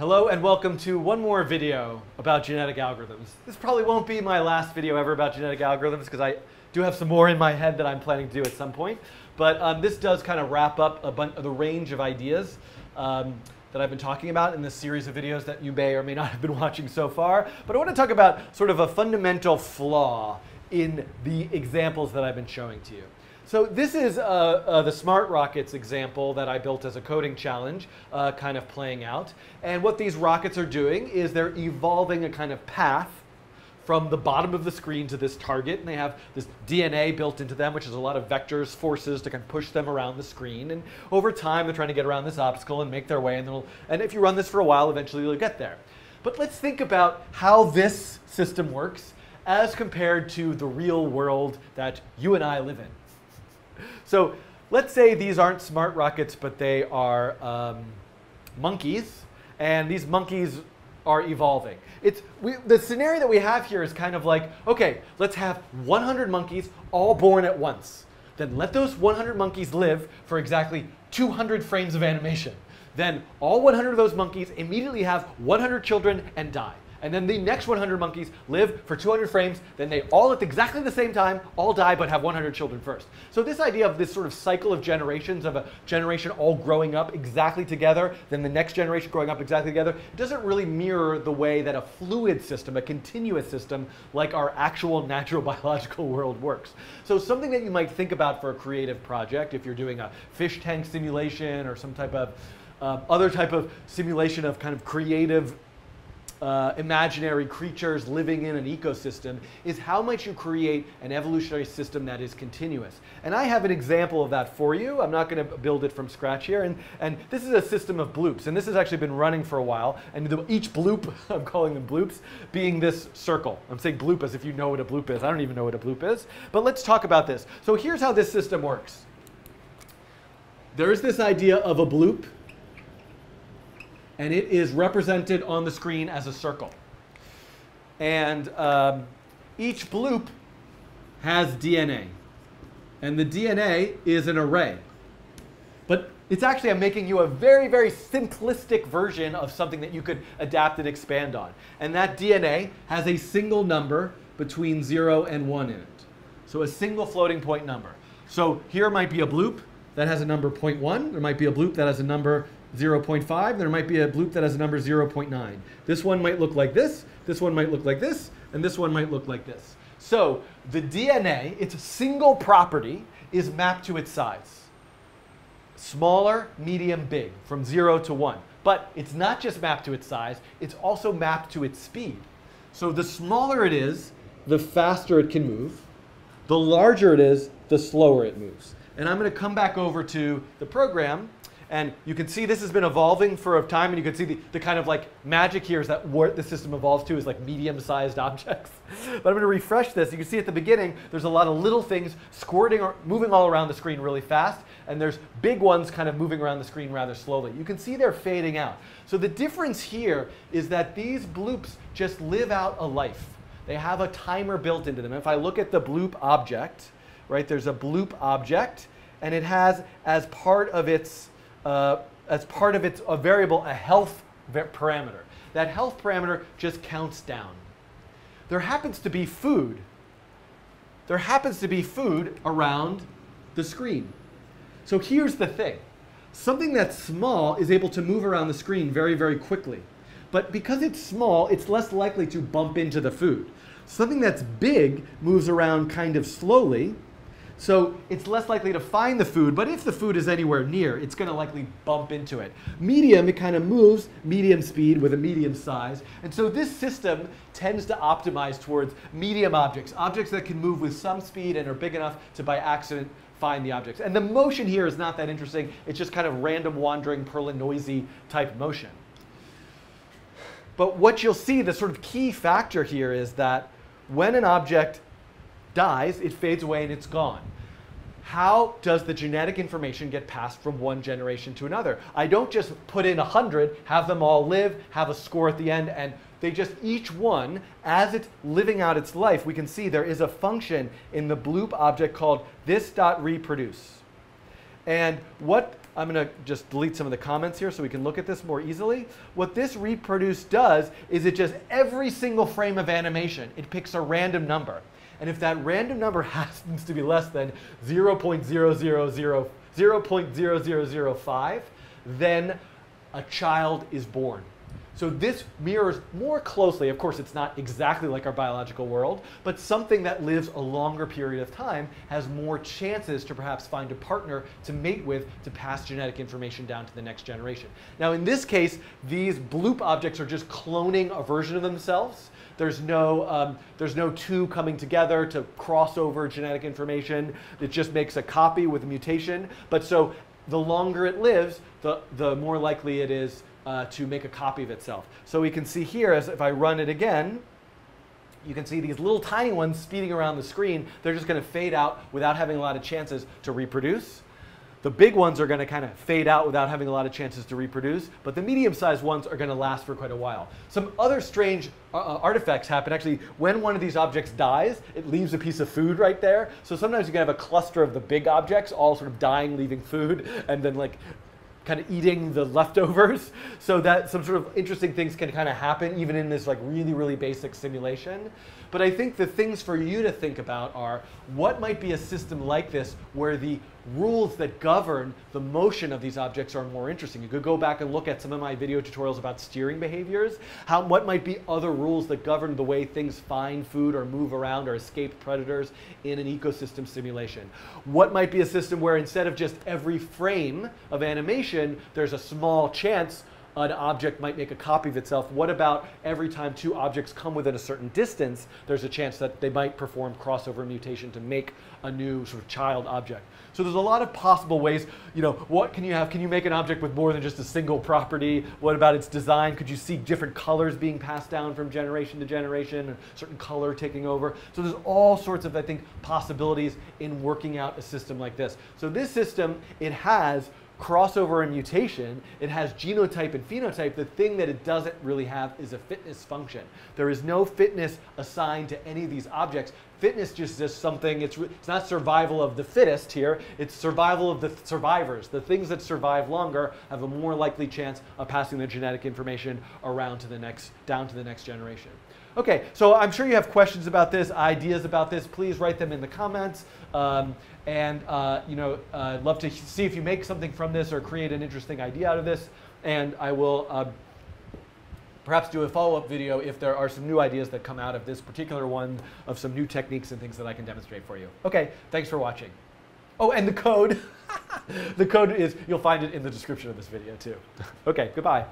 Hello and welcome to one more video about genetic algorithms. This probably won't be my last video ever about genetic algorithms because I do have some more in my head that I'm planning to do at some point. But um, this does kind of wrap up a bunch of the range of ideas um, that I've been talking about in this series of videos that you may or may not have been watching so far. But I want to talk about sort of a fundamental flaw in the examples that I've been showing to you. So this is uh, uh, the Smart Rockets example that I built as a coding challenge, uh, kind of playing out. And what these rockets are doing is they're evolving a kind of path from the bottom of the screen to this target, and they have this DNA built into them, which is a lot of vectors, forces to kind of push them around the screen. And over time, they're trying to get around this obstacle and make their way, and, and if you run this for a while, eventually you'll get there. But let's think about how this system works as compared to the real world that you and I live in. So let's say these aren't smart rockets, but they are um, monkeys, and these monkeys are evolving. It's, we, the scenario that we have here is kind of like, okay, let's have 100 monkeys all born at once. Then let those 100 monkeys live for exactly 200 frames of animation. Then all 100 of those monkeys immediately have 100 children and die. And then the next 100 monkeys live for 200 frames. Then they all at exactly the same time all die but have 100 children first. So this idea of this sort of cycle of generations, of a generation all growing up exactly together, then the next generation growing up exactly together, doesn't really mirror the way that a fluid system, a continuous system, like our actual natural biological world works. So something that you might think about for a creative project, if you're doing a fish tank simulation or some type of uh, other type of simulation of kind of creative uh, imaginary creatures living in an ecosystem is how might you create an evolutionary system that is continuous. And I have an example of that for you. I'm not going to build it from scratch here. And, and this is a system of bloops. And this has actually been running for a while. And the, each bloop, I'm calling them bloops, being this circle. I'm saying bloop as if you know what a bloop is. I don't even know what a bloop is. But let's talk about this. So here's how this system works. There's this idea of a bloop and it is represented on the screen as a circle. And um, each bloop has DNA. And the DNA is an array. But it's actually, I'm making you a very, very simplistic version of something that you could adapt and expand on. And that DNA has a single number between 0 and 1 in it. So a single floating point number. So here might be a bloop that has a number 0.1. There might be a bloop that has a number 0.5, there might be a bloop that has a number 0.9. This one might look like this, this one might look like this, and this one might look like this. So the DNA, its single property, is mapped to its size. Smaller, medium, big, from 0 to 1. But it's not just mapped to its size, it's also mapped to its speed. So the smaller it is, the faster it can move. The larger it is, the slower it moves. And I'm going to come back over to the program and you can see this has been evolving for a time, and you can see the, the kind of like magic here is that what the system evolves to is like medium-sized objects. but I'm going to refresh this. You can see at the beginning, there's a lot of little things squirting or moving all around the screen really fast, and there's big ones kind of moving around the screen rather slowly. You can see they're fading out. So the difference here is that these bloops just live out a life. They have a timer built into them. If I look at the bloop object, right, there's a bloop object, and it has as part of its uh, as part of its a variable, a health parameter. That health parameter just counts down. There happens to be food. There happens to be food around the screen. So here's the thing. Something that's small is able to move around the screen very, very quickly. But because it's small, it's less likely to bump into the food. Something that's big moves around kind of slowly, so it's less likely to find the food, but if the food is anywhere near, it's going to likely bump into it. Medium, it kind of moves medium speed with a medium size. And so this system tends to optimize towards medium objects, objects that can move with some speed and are big enough to by accident find the objects. And the motion here is not that interesting. It's just kind of random wandering, Perlin noisy type motion. But what you'll see, the sort of key factor here is that when an object dies, it fades away and it's gone. How does the genetic information get passed from one generation to another? I don't just put in 100, have them all live, have a score at the end, and they just, each one, as it's living out its life, we can see there is a function in the bloop object called this.reproduce. And what I'm going to just delete some of the comments here so we can look at this more easily. What this reproduce does is it just every single frame of animation, it picks a random number. And if that random number happens to be less than 0.000, 0.0005, then a child is born. So this mirrors more closely, of course it's not exactly like our biological world, but something that lives a longer period of time has more chances to perhaps find a partner to mate with to pass genetic information down to the next generation. Now in this case, these bloop objects are just cloning a version of themselves. There's no, um, there's no two coming together to cross over genetic information. It just makes a copy with a mutation. But so the longer it lives, the, the more likely it is uh, to make a copy of itself. So we can see here, as if I run it again, you can see these little tiny ones speeding around the screen. They're just going to fade out without having a lot of chances to reproduce. The big ones are going to kind of fade out without having a lot of chances to reproduce, but the medium-sized ones are going to last for quite a while. Some other strange uh, uh, artifacts happen. Actually, when one of these objects dies, it leaves a piece of food right there. So sometimes you can have a cluster of the big objects all sort of dying, leaving food, and then like kind of eating the leftovers so that some sort of interesting things can kind of happen even in this like really really basic simulation but i think the things for you to think about are what might be a system like this where the rules that govern the motion of these objects are more interesting. You could go back and look at some of my video tutorials about steering behaviors, how, what might be other rules that govern the way things find food or move around or escape predators in an ecosystem simulation. What might be a system where instead of just every frame of animation, there's a small chance an object might make a copy of itself. What about every time two objects come within a certain distance, there's a chance that they might perform crossover mutation to make a new sort of child object. So there's a lot of possible ways, you know, what can you have? Can you make an object with more than just a single property? What about its design? Could you see different colors being passed down from generation to generation, a certain color taking over? So there's all sorts of, I think, possibilities in working out a system like this. So this system, it has crossover and mutation, it has genotype and phenotype. The thing that it doesn't really have is a fitness function. There is no fitness assigned to any of these objects. Fitness just is something, it's, it's not survival of the fittest here, it's survival of the survivors. The things that survive longer have a more likely chance of passing their genetic information around to the next, down to the next generation. Okay, so I'm sure you have questions about this, ideas about this. Please write them in the comments. Um, and uh, you know, uh, I'd love to see if you make something from this or create an interesting idea out of this. And I will uh, perhaps do a follow-up video if there are some new ideas that come out of this particular one of some new techniques and things that I can demonstrate for you. Okay, thanks for watching. Oh, and the code. the code is, you'll find it in the description of this video too. okay, goodbye.